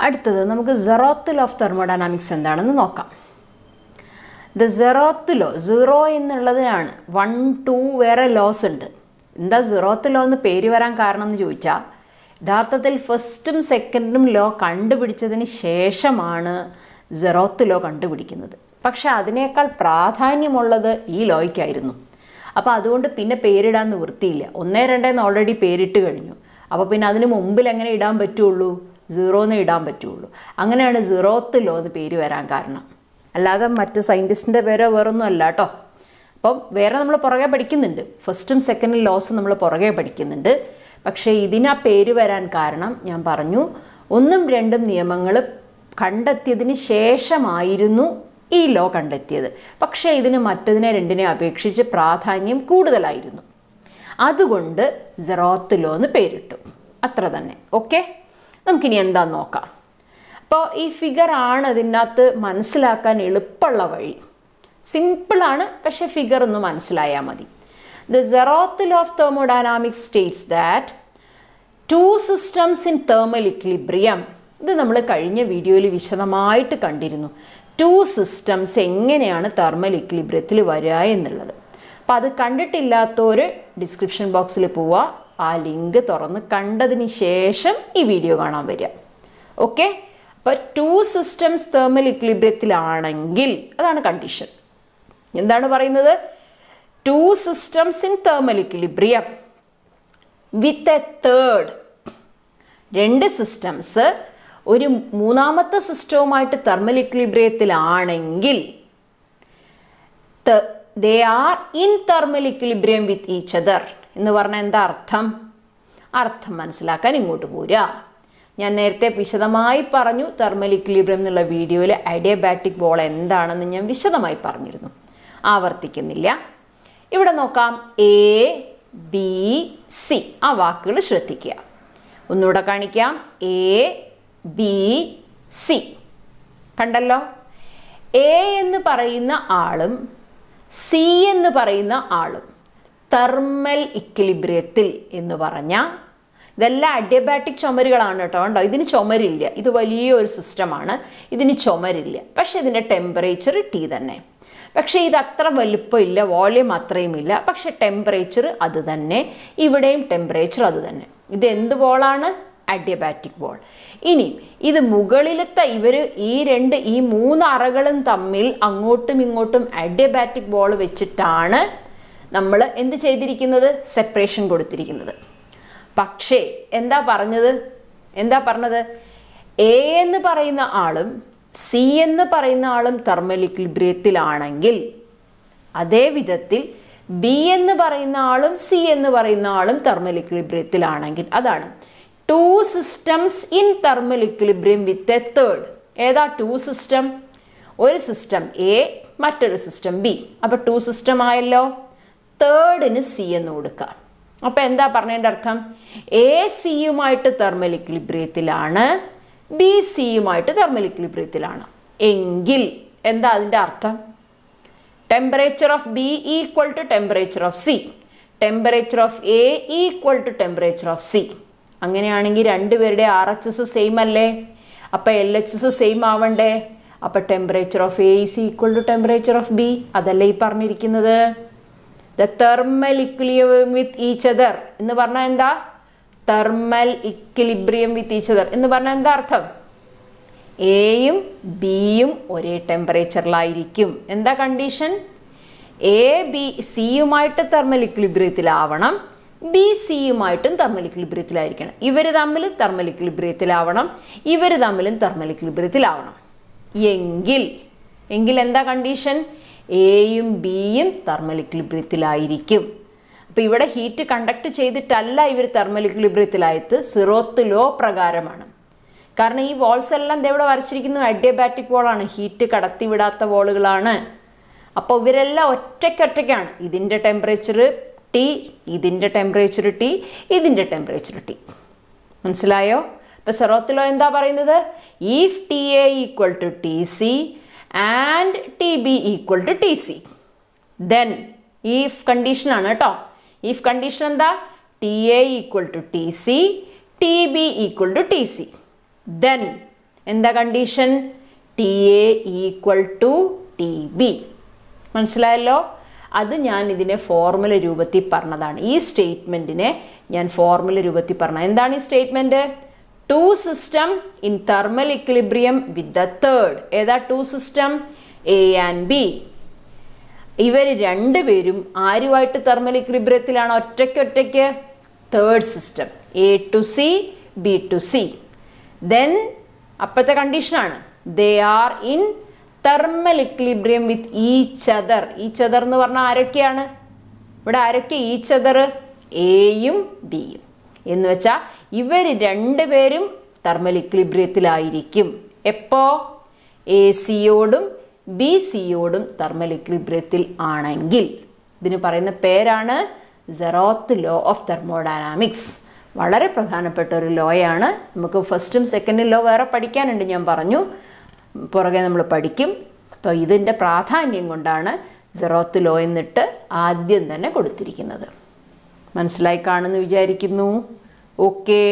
അടുത്തത് നമുക്ക് zeroth law of thermodynamics എന്താണെന്ന് നോക്കാം. ദ സെറോത്ത് ലോ സീറോ എന്നുള്ളതിനാണ് വൺ ടു വേറെ ലോസ് ഉണ്ട്. എന്താ സീറോത്ത് ലോ എന്ന് പേര് വരാൻ കാരണം എന്ന് ചോദിച്ചാൽ യഥാർത്ഥത്തിൽ ഫസ്റ്റും സെക്കൻഡും ലോ കണ്ടുപിടിച്ചതിന് ശേഷമാണ് സെറോത്ത് ലോ കണ്ടുപിടിക്കുന്നത്. പക്ഷേ അതിനേക്കാൾ പ്രാധാന്യമുള്ളത് ഈ ലോയ്ക്കായിരുന്നു. അപ്പോൾ അതുകൊണ്ട് പിന്നെ പേരിടാൻ നിവൃത്തിയില്ല. ഒന്നേ രണ്ടേന്ന് ഓൾറെഡി പേരിട്ട് കഴിഞ്ഞു. അപ്പോൾ പിന്നെ അതിന് മുമ്പിൽ എങ്ങനെ ഇടാൻ പറ്റുള്ളൂ? സീറോന്ന് ഇടാൻ പറ്റുള്ളൂ. അങ്ങനെയാണ് സീറോത്ത് ലോ എന്ന് പേര് വരാൻ കാരണം. അല്ലാതെ മറ്റ് സയന്റിസ്റ്റിന്റെ പേരോ വേറൊന്നും അല്ല കേട്ടോ അപ്പം വേറെ നമ്മൾ പുറകെ പഠിക്കുന്നുണ്ട്. ഫസ്റ്റും സെക്കൻഡും ലോസ് നമ്മൾ പുറകെ പഠിക്കുന്നുണ്ട്. പക്ഷേ ഇതിനാ പേര് വരാൻ കാരണം ഞാൻ പറഞ്ഞു. ഒന്നും രണ്ടും നിയമങ്ങൾ കണ്ടെത്തിയതിന് ശേഷമായിരുന്നു ഈ ലോ കണ്ടെത്തിയത്. പക്ഷേ ഇതിന് മറ്റതിനെ രണ്ടിനെ അപേക്ഷിച്ച് പ്രാധാന്യം കൂടുതലായിരുന്നു. അതുകൊണ്ട് സെറോത്ത് ലോ എന്ന് പേരിട്ടു. അത്ര തന്നെ. ഓക്കെ നമുക്കിനി എന്താ നോക്കാം. അപ്പോൾ ഈ ഫിഗർ ആണ് ഇതിനകത്ത് മനസ്സിലാക്കാൻ എളുപ്പമുള്ള വഴി. സിമ്പിളാണ് പക്ഷെ ഫിഗർ ഒന്ന് മനസ്സിലായാൽ മതി. The zeroth law of thermodynamics states that two systems in thermal equilibrium ഇത് നമ്മൾ കഴിഞ്ഞ വീഡിയോയിൽ വിശദമായിട്ട് കണ്ടിരുന്നു. ടു സിസ്റ്റംസ് എങ്ങനെയാണ് തെർമൽ ഇക്ലിബ്രിയത്തിൽ വരിക എന്നുള്ളത്. അപ്പോൾ അത് കണ്ടിട്ടില്ലാത്തവർ ഡിസ്ക്രിപ്ഷൻ ബോക്സിൽ പോവുക ആ ലിങ്ക് തുറന്ന് കണ്ടതിന് ശേഷം ഈ വീഡിയോ കാണാൻ വരിക. ഓക്കെ അപ്പോൾ ടു സിസ്റ്റംസ് തേർമൽ ഇക്ലിബ്രിയത്തിലാണെങ്കിൽ അതാണ് കണ്ടീഷൻ എന്താണ് പറയുന്നത്? Two systems in thermal equilibrium with a third രണ്ട് സിസ്റ്റംസ് ഒരു മൂന്നാമത്തെ സിസ്റ്റവുമായിട്ട് thermal ഇക്ലിബ്രിയത്തിലാണെങ്കിൽ they are in thermal equilibrium with each other എന്ന് പറഞ്ഞാൽ എന്താ അർത്ഥം? അർത്ഥം മനസ്സിലാക്കാൻ ഇങ്ങോട്ട് പോരാ ഞാൻ നേരത്തെ വിശദമായി പറഞ്ഞു തെർമൽ ഇക്ലിബ്രിയം എന്നുള്ള വീഡിയോയിൽ ഐഡിയബാറ്റിക് ബോൾ എന്താണെന്ന് ഞാൻ വിശദമായി പറഞ്ഞിരുന്നു. ആവർത്തിക്കുന്നില്ല. ഇവിടെ നോക്കാം. എ ബി സി ആ വാക്കുകൾ ശ്രദ്ധിക്കുക. ഒന്നുകൂടെ കാണിക്കാം. എ ബി സി കണ്ടല്ലോ? എ എന്ന് പറയുന്ന ആളും സി എന്ന് പറയുന്ന ആളും തെർമൽ ഇക്വിലിബ്രിയത്തിൽ എന്ന് പറഞ്ഞാൽ ഇതെല്ലാം അഡിയബാറ്റിക് ചുമരുകളാണ് കേട്ടോ. കണ്ടോ? ഇതിന് ചുമരില്ല. ഇത് വലിയൊരു സിസ്റ്റമാണ്. ഇതിന് ചുമരില്ല. പക്ഷേ ഇതിന്റെ ടെമ്പറേച്ചർ ടി തന്നെ. പക്ഷേ ഇത് അത്ര വലുപ്പമില്ല വോളിയം അത്രയും ഇല്ല പക്ഷേ ടെമ്പറേച്ചർ അത് തന്നെ. ഇവിടെയും ടെമ്പറേച്ചർ അത് തന്നെ. ഇത് എന്ത് ബോളാണ് അഡിയബാറ്റിക് ബോൾ ഇനി ഇത് മുകളിലത്തെ ഇവർ ഈ രണ്ട് ഈ മൂന്ന് അറകളും തമ്മിൽ അങ്ങോട്ടും ഇങ്ങോട്ടും അഡിയബാറ്റിക് ബോൾ വെച്ചിട്ടാണ് നമ്മൾ എന്ത് ചെയ്തിരിക്കുന്നത്? സെപ്പറേഷൻ കൊടുത്തിരിക്കുന്നത്. പക്ഷേ എന്താ പറഞ്ഞത്? എന്താ പറഞ്ഞത്? എ എന്ന് പറയുന്ന ആളും സി എന്ന് പറയുന്ന ആളും തെർമൽ ഇക്ലിബ്രിയത്തിലാണെങ്കിൽ അതേ വിധത്തിൽ ബി എന്ന് പറയുന്ന ആളും സി എന്ന് പറയുന്ന ആളും തെർമൽ ഇക്ലിബ്രിയത്തിലാണെങ്കിൽ അതാണ്. Two systems in thermal equilibrium with a third ഏതാ ടു സിസ്റ്റം ഒരു സിസ്റ്റം എ മറ്റൊരു സിസ്റ്റം ബി അപ്പോൾ ടു സിസ്റ്റം ആയല്ലോ. തേർഡിന് സി എന്ന് കൊടുക്കുക. അപ്പോൾ എന്താ പറഞ്ഞതിന്റെ അർത്ഥം? എ സിയുമായിട്ട് തെർമൽ ഇക്ലിബ്രിയത്തിലാണ് ബി സിയുമായിട്ട് തെർമൽ ഇക്ലിബ്രിയത്തിലാണ് എങ്കിൽ എന്താ അതിന്റെ അർത്ഥം? Temperature of B equal to temperature of C temperature of A equal to temperature of C അങ്ങനെയാണെങ്കിൽ രണ്ടുപേരുടെ ആർ എച്ച് എസ് സെയിം അല്ലേ? അപ്പോൾ എൽ എച്ച് എസ് സെയിം ആവണ്ടേ? അപ്പോൾ temperature of A is equal to temperature of B അതല്ലേ ഈ പറഞ്ഞിരിക്കുന്നത്? The thermal equilibrium with each other എന്ന് പറഞ്ഞാൽ എന്താ? Thermal equilibrium with each other എന്ന് പറഞ്ഞാൽ എന്താ അർത്ഥം? എയും ബിയും ഒരേ ടെമ്പറേച്ചറിലായിരിക്കും എന്താ കണ്ടീഷൻ എ ബി സിയുമായിട്ട് തെർമൽ ഇക്വിലിബ്രിയത്തിലാവണം ബി സിയുമായിട്ടും തെർമൽ ഇക്വിലിബ്രിയത്തിലായിരിക്കണം ഇവർ തമ്മിൽ തെർമൽ ഇക്വിലിബ്രിയത്തിലാവണം ഇവർ തമ്മിലും തെർമൽ ഇക്വിലിബ്രിയത്തിലാവണം എങ്കിൽ എങ്കിൽ എന്താ കണ്ടീഷൻ എയും ബിയും തെർമൽ ഇക്ലിബ്രിയത്തിലായിരിക്കും അപ്പോൾ ഇവിടെ ഹീറ്റ് കണ്ടക്ട് ചെയ്തിട്ടല്ല ഇവർ തെർമൽ ഇക്ലിബ്രിയത്തിലായത് സിറോത്ത് ലോ പ്രകാരമാണ്. കാരണം ഈ വോൾസ് എല്ലാം ഇവിടെ വരച്ചിരിക്കുന്നത് അഡിയബാറ്റിക് വോളാണ് ഹീറ്റ് കടത്തിവിടാത്ത വോളുകളാണ് അപ്പോൾ ഇവരെല്ലാം ഒറ്റയ്ക്കൊറ്റയ്ക്കാണ്. ഇതിന്റെ ടെമ്പറേച്ചർ ടി ഇതിന്റെ ടെമ്പറേച്ചർ ടി ഇതിന്റെ ടെമ്പറേച്ചർ ടി മനസ്സിലായോ? ഇപ്പോൾ സെറോത്തിലോ എന്താ പറയുന്നത്? If T A equal to T C and T B equal to T C then if കണ്ടീഷനാണ് കേട്ടോ ഈഫ് കണ്ടീഷൻ എന്താ? T A equal to T C T B equal to T C then എന്താ condition T A equal to T B മനസ്സിലായല്ലോ? അത് ഞാൻ ഇതിനെ formula രൂപത്തിൽ പറഞ്ഞതാണ്. ഈ സ്റ്റേറ്റ്മെന്റിനെ ഞാൻ ഫോർമുല രൂപത്തിൽ പറഞ്ഞത് എന്താണ് ഈ statement two system in thermal equilibrium with the third ഏതാ two system A and B ഇവർ രണ്ടുപേരും ആരുമായിട്ട് തെർമൽ ഇക്വിലിബ്രിയത്തിലാണ് ഒറ്റയ്ക്ക് ഒറ്റയ്ക്ക്. Third system A to C B to C then അപ്പോഴത്തെ കണ്ടീഷനാണ് they are in thermal equilibrium with each other each other എന്ന് പറഞ്ഞാൽ ആരൊക്കെയാണ്? ഇവിടെ ആരൊക്കെ ഈച്ച് അതർ എയും ബിയും എന്ന് വെച്ചാൽ ഇവർ രണ്ടുപേരും തെർമൽ ഇക്ലിബ്രിയത്തിലായിരിക്കും എപ്പോ? എ സിയോടും ബി സിയോടും തെർമൽ ഇക്ലിബ്രിയത്തിൽ ആണെങ്കിൽ. ഇതിന് പറയുന്ന പേരാണ് സെറോത്ത് ലോ ഓഫ് തെർമോഡൈനാമിക്സ് വളരെ പ്രധാനപ്പെട്ട ഒരു ലോയാണ് നമുക്ക് ഫസ്റ്റും സെക്കൻഡും ലോ വേറെ പഠിക്കാനുണ്ട് ഞാൻ പറഞ്ഞു. പുറകെ നമ്മൾ പഠിക്കും. അപ്പോൾ ഇതിന്റെ പ്രാധാന്യം കൊണ്ടാണ് സെറോത്ത് ലോ എന്നിട്ട് ആദ്യം തന്നെ കൊടുത്തിരിക്കുന്നത്. മനസ്സിലായി കാണുമെന്ന് വിചാരിക്കുന്നു? ഓക്കേ